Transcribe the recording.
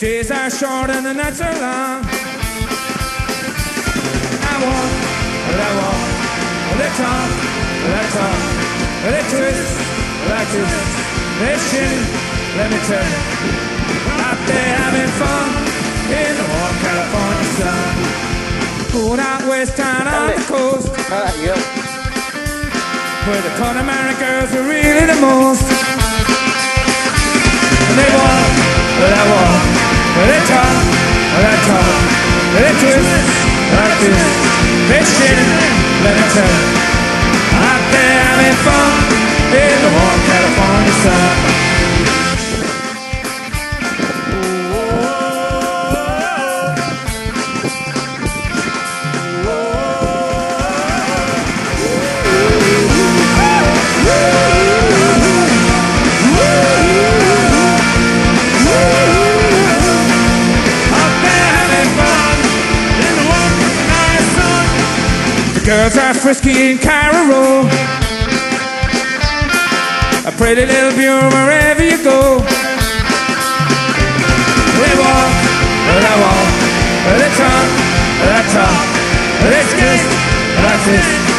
short and the nights are long. I walk, I walk, I talk, I talk, I twist, I twist, they shimmy, let me tell you. Out there having fun in the warm California sun. Going out west town on the coast where the Connemara girls are really the most. They shit, The girls are frisky in Cairo. A pretty little view wherever you go. We walk, I walk, they talk, I talk, they kiss, I kiss.